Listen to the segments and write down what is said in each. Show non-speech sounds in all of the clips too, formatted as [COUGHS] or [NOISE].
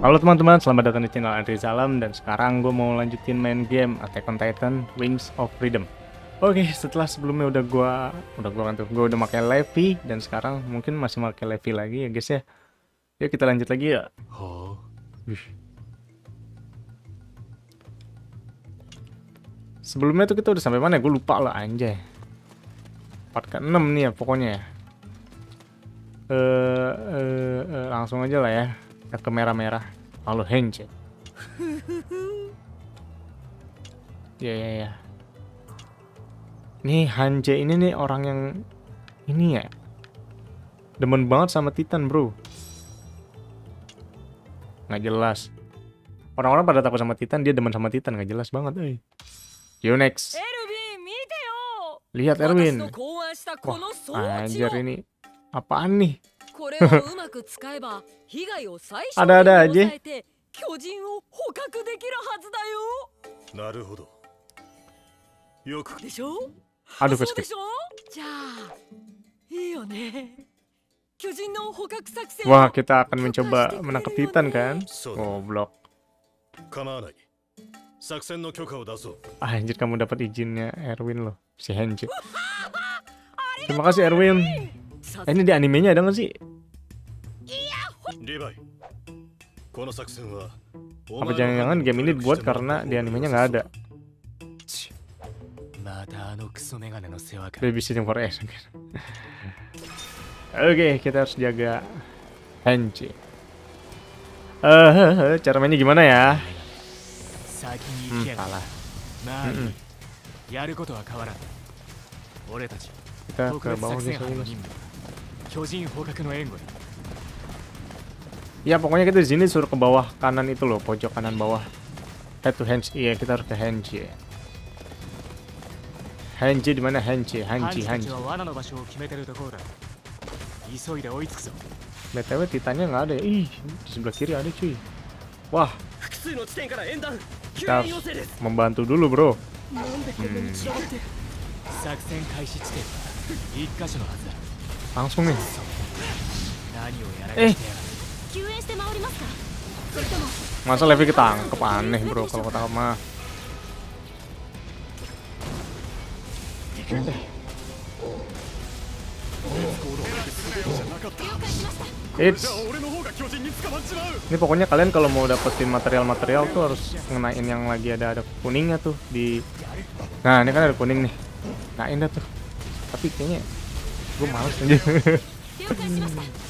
Halo teman-teman, selamat datang di channel Andri Salam dan sekarang gue mau lanjutin main game Attack on Titan Wings of Freedom. Oke, setelah sebelumnya udah gue udah gue kan tuh, gue udah pakai Levi dan sekarang mungkin masih pakai Levi lagi ya guys ya. Yuk kita lanjut lagi ya. Sebelumnya tuh kita udah sampai mana? Gue lupa lah anjay. Part ke-6 nih ya pokoknya ya. Eh, eh, eh, langsung aja lah ya ke merah-merah. Halo Henge. [LAUGHS] Ya ya ya. Nih Hanje ini nih orang yang ini ya. Demen banget sama Titan, Bro. Nggak jelas. Orang-orang pada takut sama Titan, dia demen sama Titan, nggak jelas banget, eh. Yo next. Lihat Erwin. Wah, anjir ini apaan nih? Ada-ada aja. 巨人を捕獲できるはずだよなるほどよくでしょ Aduh, そう keskip. でしょじゃあいいよね巨人の捕獲作戦 Wah, kita akan mencoba menangkap Titan kan? そうだ Goblok. 構わない作戦の許可を出そう Ah, anjir kamu dapat izinnya Erwin loh, si Henji. Terima kasih Erwin. さ Eh, ini di animenya ada nggak sih? Apa jangan-jangan game ini dibuat karena di animenya nggak ada? Babysitting for S. Oke, okay, kita harus jaga Henchi. Eh, uh, cara mainnya gimana ya? Hmm, salah. Hmm. hmm. Kita ke bawah ya pokoknya kita di sini suruh ke bawah kanan itu loh pojok kanan bawah. Head to hands iya kita harus ke hands ya hands iya, di mana? Hands iya, hands iya, hands. Btw titannya nggak ada ya? ih di sebelah kiri ada cuy. Wah. Kita membantu dulu bro. Hmm. langsung nih. Eh Masa Levi ketangkep aneh bro kalau ketangkep mah. Eits. ini pokoknya kalian kalau mau dapetin material-material tuh harus ngenain yang lagi ada ada kuningnya tuh di nah ini kan ada kuning nih nah ini tuh tapi kayaknya gue males aja [LAUGHS]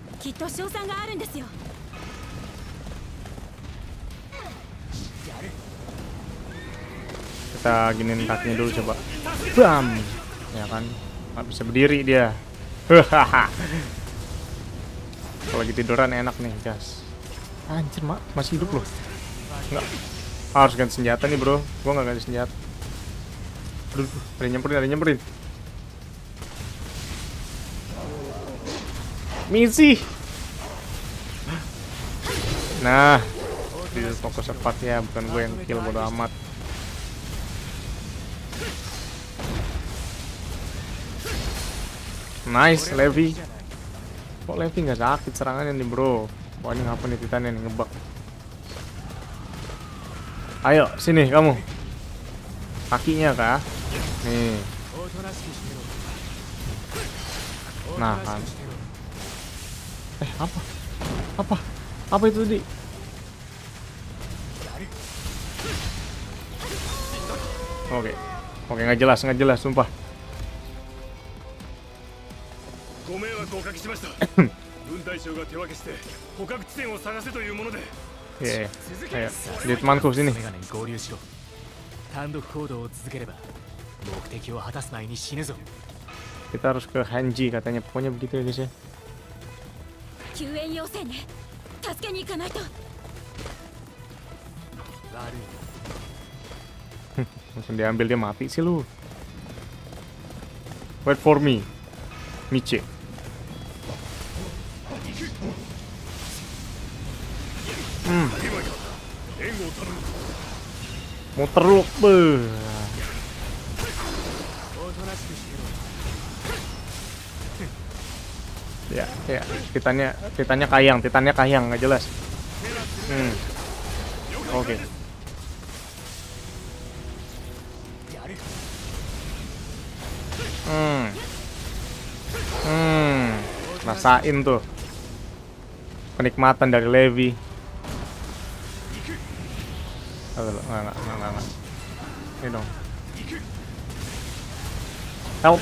きっと賞賛があるんですよ kita giniin kakinya dulu coba bam ya kan nggak bisa berdiri dia hahaha [LAUGHS] kalau lagi tiduran enak nih gas anjir mak masih hidup loh nggak harus ganti senjata nih bro gua nggak ganti senjata aduh aduh, ada yang nyamperin ada yang nyamperin Misi. Nah, dia fokus cepat ya, bukan gue yang kill bodo amat. Nice, Levi. Kok Levi nggak sakit serangannya nih bro? Wah ini ngapa nih Titan ngebak? Ayo, sini kamu. Kakinya kah? Nih. Nah kan eh apa? Apa? Apa itu di? Oke. Okay. oke okay, nggak jelas nggak jelas sumpah. [COUGHS] Iya, iya. Kita harus ke Hanji katanya. Pokoknya begitu ya guys ya. 救援要請ね助けに行かないと 悪い [LAUGHS] Langsung diambil dia mati sih lu. Wait for me. Miche. Hmm, 援護を頼む muter lu. Beuh. Ya, ya. Titannya, titannya kayang, titannya kayang nggak jelas. Hmm. Oke. やる Hmm. Hmm. Rasain tuh. Kenikmatan dari Levi. Oh. Ini dong. Help.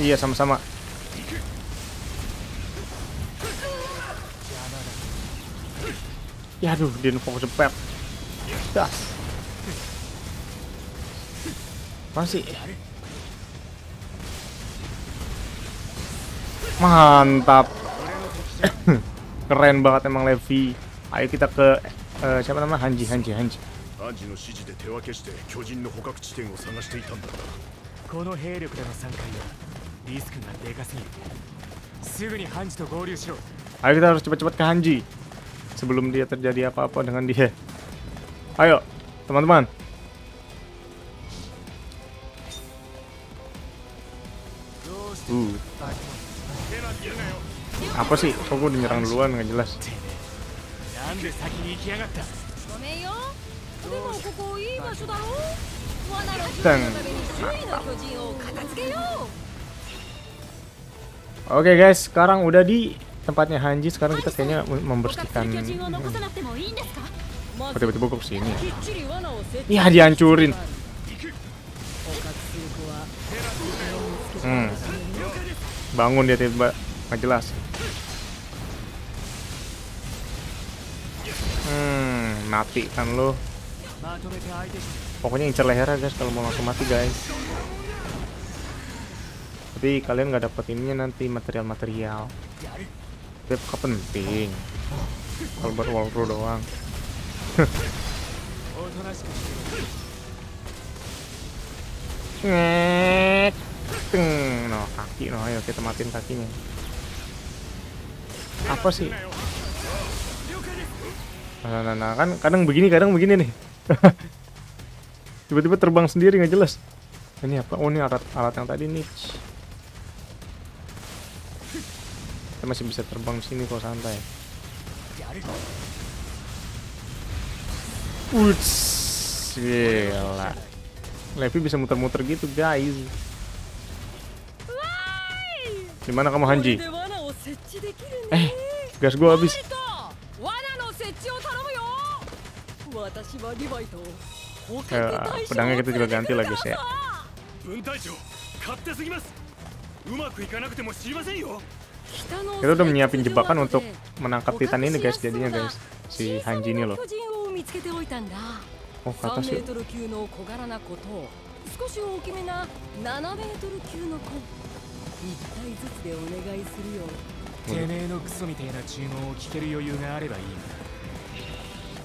Iya, sama-sama. Ya aduh, dia fokus cepet. Das. Masih. Mantap. [LAUGHS] Keren banget emang Levi. Ayo kita ke eh, siapa namanya Hanji Hanji Hanji. アンジの指示で手分けして巨人の捕獲地点を探していたんだがこの兵力での参加はリスクがでかすぎるすぐにハンジと合流しろ Ayo kita harus cepat-cepat ke Hanji sebelum dia terjadi apa-apa dengan dia. Ayo, teman-teman. Uh. Apa sih? Kok gue dinyerang duluan? Nggak jelas. Teng. Oke okay guys, sekarang udah di tempatnya Hanji sekarang kita kayaknya membersihkan. Hmm. oh, tiba-tiba kok sini ya dihancurin. Hmm. bangun dia tiba nggak jelas. Hmm mati kan lo pokoknya incer leher guys kalau mau langsung mati guys. Tapi kalian nggak dapat ininya nanti material-material. Grab penting? Kalau buat walkthrough doang. Ngek teng. No kaki no. Ayo kita matiin kakinya. Apa sih? Nah, nah, nah, nah. kan kadang begini kadang begini nih. [LAUGHS] Tiba-tiba terbang sendiri nggak jelas. Ini apa? Oh ini alat alat yang tadi niche kita masih bisa terbang sini kok santai Uts, gila. Levi bisa muter-muter gitu, guys. Di mana kamu Hanji? Eh, gas gua habis. Eh, pedangnya kita juga ganti lagi sih. Ya. Kita udah menyiapin jebakan untuk menangkap titan ini guys jadinya guys si Hanji ini loh. Oh kata atas yuk.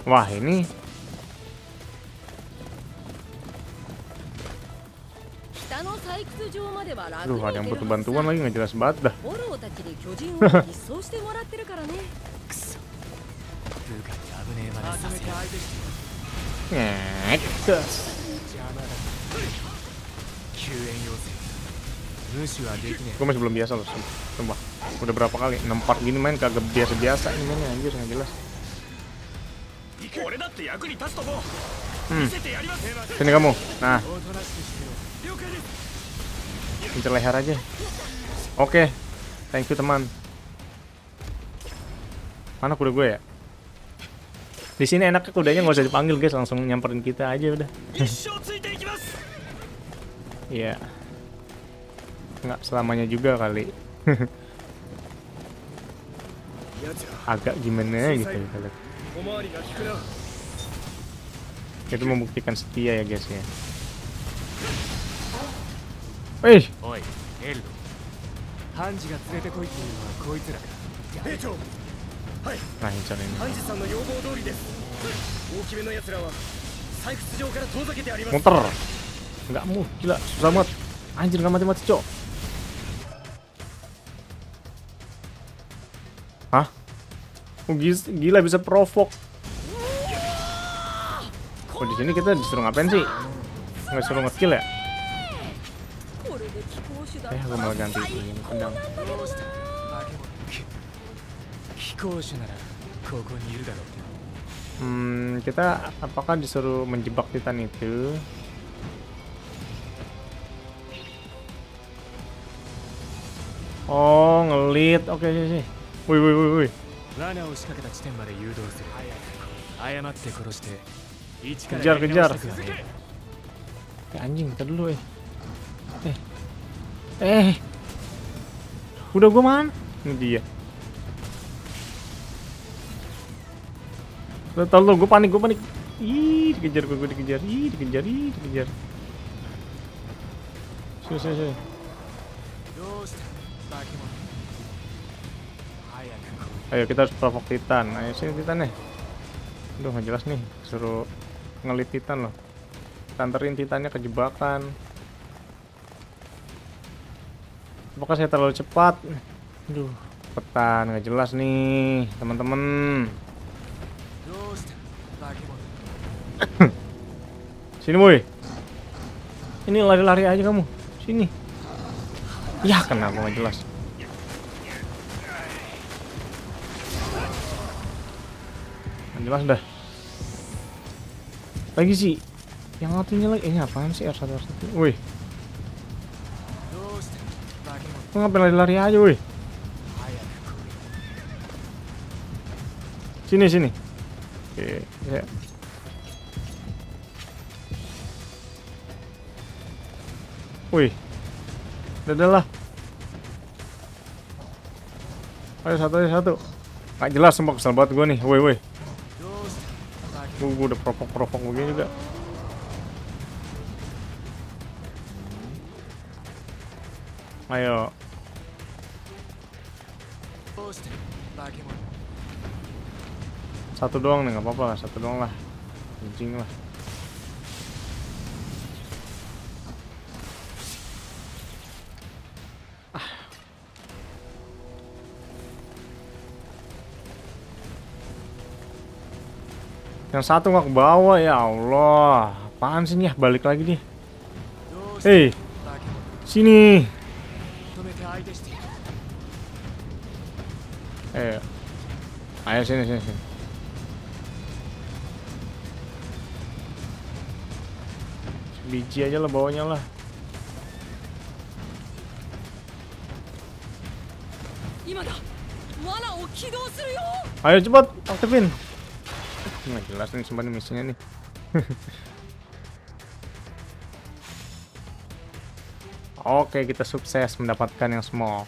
Wah ini Aduh, ada yang butuh bantuan lagi nggak jelas banget dah. Gue masih belum biasa loh, sumpah. Udah berapa kali? 6 part gini main kagak biasa-biasa ini mainnya anjir, nggak jelas. Hmm. Sini kamu. Nah. Pincer leher aja. Oke. Okay. Thank you teman. Mana kuda gue ya? Di sini enaknya kudanya nggak usah dipanggil guys, langsung nyamperin kita aja udah. [LAUGHS] Iya. yeah. Nggak selamanya juga kali. [LAUGHS] Agak gimana gitu kalau. Itu membuktikan setia ya guys ya. Wih, おいエルドハンジが連れてこいっていうのはこいつらか兵長 nah incer ini. ハンジさんの要望通りです大きめの奴らは採掘場から遠ざけてあります muter nggak mau gila susah banget anjir nggak mati mati cok hah oh, gila bisa provok oh di sini kita disuruh ngapain sih nggak disuruh ngekill ya gue malah ganti ini pedang どうした化け物飛行士ならここにいるだろう Hmm, kita apakah disuruh menjebak Titan itu? Oh, ngelit. Oke, sih, sih. Woi, woi, woi, woi. 罠を仕掛けた地点まで誘導する誤って殺して一から Kejar, やり直 kejar. したくはね Eh, anjing, ntar dulu, eh. Eh. Eh. Udah gue man, Ini dia. Lo tau lo, gue panik, gue panik. Ih, dikejar gue, gue dikejar. Ih, dikejar, ih, dikejar. Sini, sini, sini. Ayo kita harus provok Titan. Ayo sini Titan nih. Aduh nggak jelas nih, suruh ngelit Titan loh. Tanterin Titannya kejebakan. Apakah saya terlalu cepat? Aduh, petan nggak jelas nih, teman-teman. [COUGHS] Sini, boy. Ini lari-lari aja kamu. Sini. Ya, kenapa nggak jelas? Nggak jelas dah. Lagi sih. Yang artinya lagi. Eh, ini apaan sih R1 R1? Wih. Lo ngapain lari-lari aja woi Sini sini. Oke ya. Wih. Dadalah Ayo satu ayo satu. Gak jelas sumpah kesel banget gue nih. Woi woi Gue udah propok-propok begini juga. Ayo. Satu doang nih, nggak apa-apa lah. Satu doang lah. Kencing lah. Ah. Yang satu nggak ke ya Allah. Apaan sih nih? Balik lagi nih. Hei, sini. Eh. Ayo sini sini sini. Biji aja lah bawanya lah. Ayo cepat aktifin. Nggak jelas nih sempat misinya nih. [LAUGHS] Oke, kita sukses mendapatkan yang small.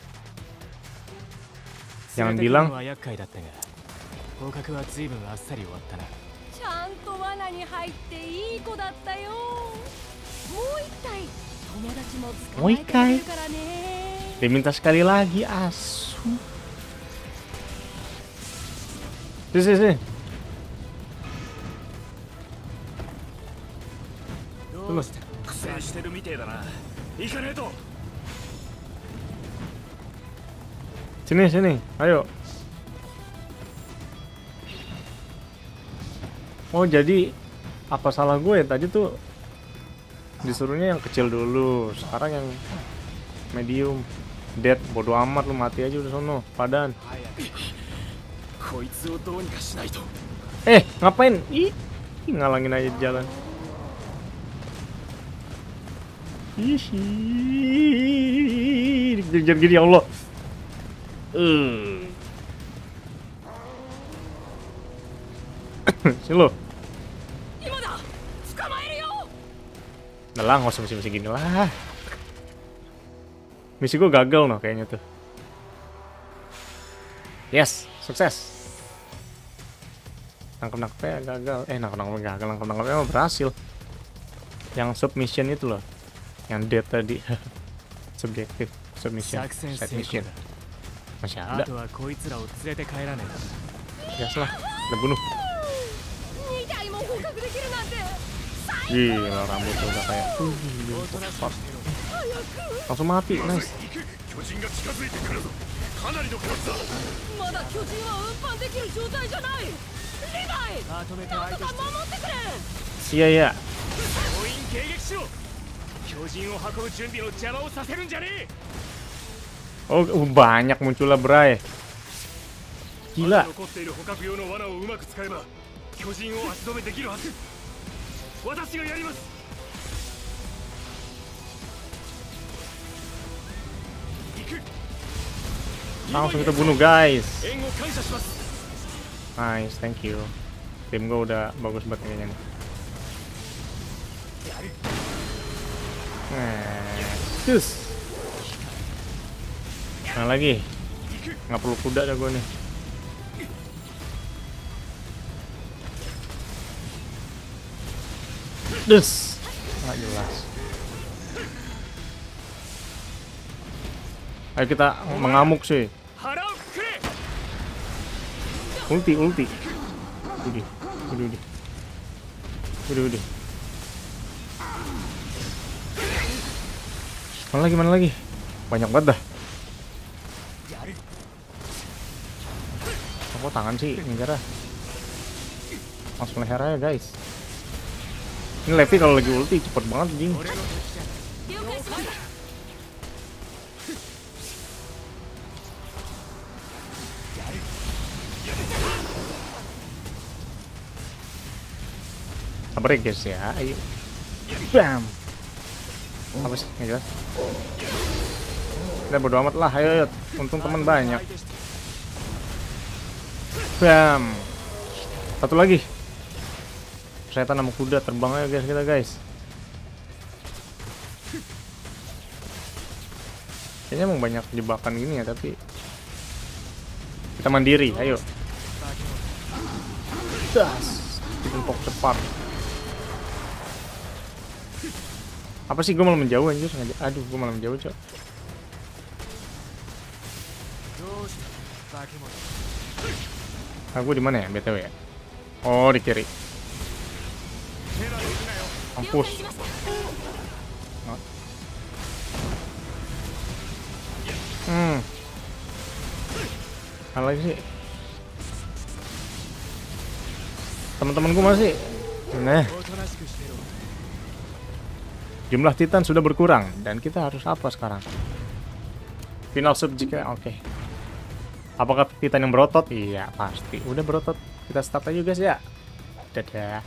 Jangan bilang. Moikai. Diminta sekali lagi asu. Sini, sini, sini. Tunggu. Sini, sini. Ayo. Oh, jadi apa salah gue tadi tuh disuruhnya yang kecil dulu. Sekarang yang medium. Dead, bodo amat lu mati aja udah sono. Padan. Eh, ngapain? Ih, ngalangin aja jalan. Ih, ih, gini ya Allah. Uh. ih, lo. ih, ih, nggak usah ih, ih, gini lah. Misi gue gagal no kayaknya tuh. Yes, sukses. Nangkep-nangkepnya gagal. Eh, nangkep-nangkepnya gagal. Nangkep-nangkepnya berhasil. Yang submission itu loh. yang dia tadi subjektif submission submission masih ada gas lah udah bunuh gila rambut udah kayak langsung mati nice いやいや Oh, banyak muncullah Bray. Gila. Langsung kita bunuh guys. Nice, thank you. Tim gue udah bagus banget kayaknya nih. Hmm. Cus. Nah lagi. Nggak perlu kuda dah gue nih. Des. Nggak jelas. Ayo kita mengamuk sih. Ulti, ulti. Udah, udah, udah. Udah, udah. Mana lagi, mana lagi? Banyak banget dah. Apa tangan sih, ngejar Langsung leher aja, guys. Ini Levi kalau lagi ulti cepet banget, jing. Sabar ya guys ya, ayo. Bam! habis nggak jelas. Udah bodo amat lah ayo, ayo. untung teman banyak. Bam. Satu lagi. Saya tanam kuda terbang aja guys kita guys. Kayaknya emang banyak jebakan gini ya tapi kita mandiri ayo. Das bikin cepat. Apa sih gue malah menjauh anjir sengaja. Aduh, gue malah menjauh, Cok. Ah, aku di mana ya? BTW ya. Oh, di kiri. ampus Hmm. Apa lagi sih? Teman-teman gue masih. Nah. jumlah Titan sudah berkurang dan kita harus apa sekarang? Final sub jika oke. Apakah Titan yang berotot? Iya, pasti. Udah berotot. Kita start aja guys ya. Dadah.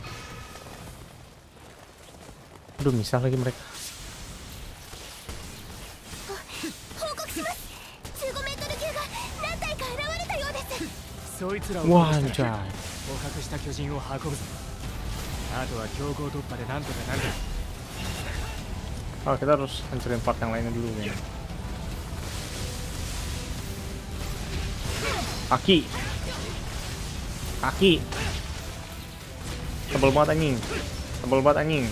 Aduh, misal lagi mereka. 報告します15メートル級が何体か現れたようですそいつらを Wah, 殺したら anjay. 捕獲した巨人を運ぶぞあとは強行突破でなんとかなるだ Oh, kita harus hancurin part yang lainnya dulu ya. Kaki. Kaki. Tebel banget anjing. Tebel banget anjing.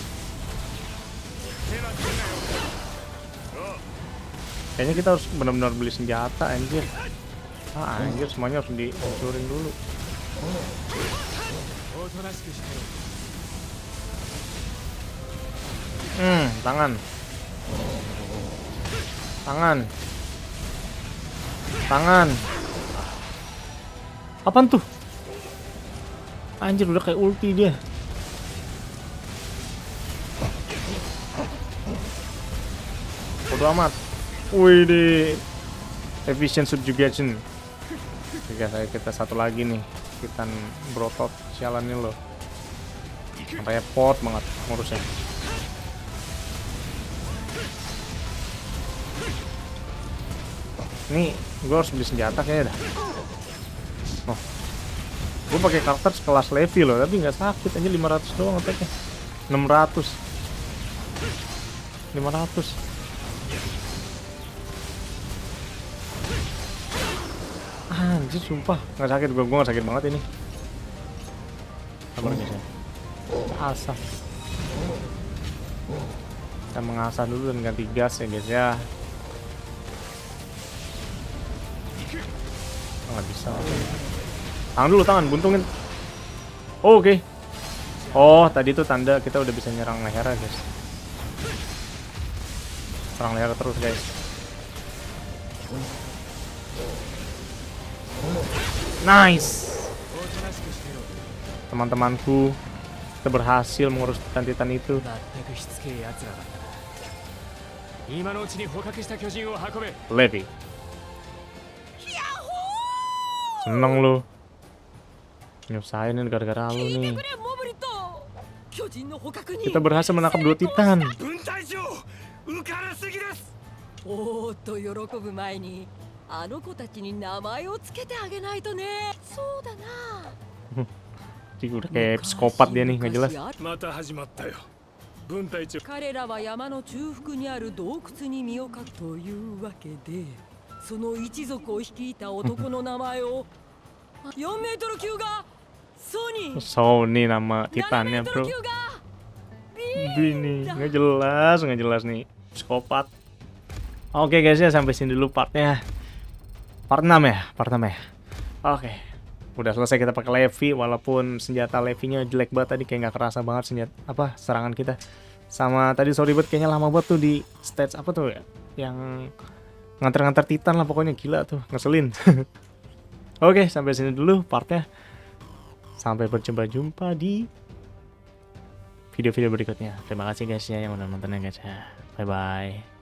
Kayaknya kita harus benar-benar beli senjata anjir. Ah, anjir semuanya harus dihancurin dulu. Hmm, tangan. Tangan. Tangan. Apaan tuh? Anjir udah kayak ulti dia. Bodo amat. Wih deh. Efficient subjugation. Oke, saya kita satu lagi nih. Titan brotot sialan nih loh. Repot banget ngurusnya. Nih, gue harus beli senjata kayaknya dah. Oh, gue pakai karakter sekelas Levi loh, tapi nggak sakit aja 500 doang attacknya. 600. 500. Anjir, sumpah nggak sakit gue, gue nggak sakit banget ini. Sabar guys ya. Asah. Kita mengasah dulu dan ganti gas ya guys ya. nggak bisa tangan dulu tangan buntungin oh, oke Oh, tadi tuh tanda kita udah bisa nyerang leher guys. Serang leher terus guys. Nice. おとなしくしてろ Teman-temanku, kita berhasil mengurus titan-titan itu. 全くし Seneng lu. Nyusahin gara-gara lu nih. Kita berhasil menangkap dua titan. おーっと喜ぶ前にあの子たちに名前をつけてあげないとねそうだな udah kayak psikopat dia nih, nggak jelas. また始まったよ分隊長彼らは山の中腹にある洞窟に身を隠というわけでその一族を率いた男の名前を四メートル級がソニー。ソニー [LAUGHS] nama titannya bro Bini nggak jelas nggak jelas nih. Psikopat. Oke guys ya sampai sini dulu partnya. Part enam ya part enam ya. Oke. Udah selesai kita pakai Levi walaupun senjata Levinya jelek banget tadi kayak nggak kerasa banget senjata apa serangan kita. Sama tadi sorry buat kayaknya lama banget tuh di stage apa tuh ya? Yang nganter-nganter Titan lah pokoknya gila tuh, ngeselin. [LAUGHS] Oke, sampai sini dulu partnya. Sampai berjumpa-jumpa di video-video berikutnya. Terima kasih guys ya yang udah nonton ya guys ya. Bye bye.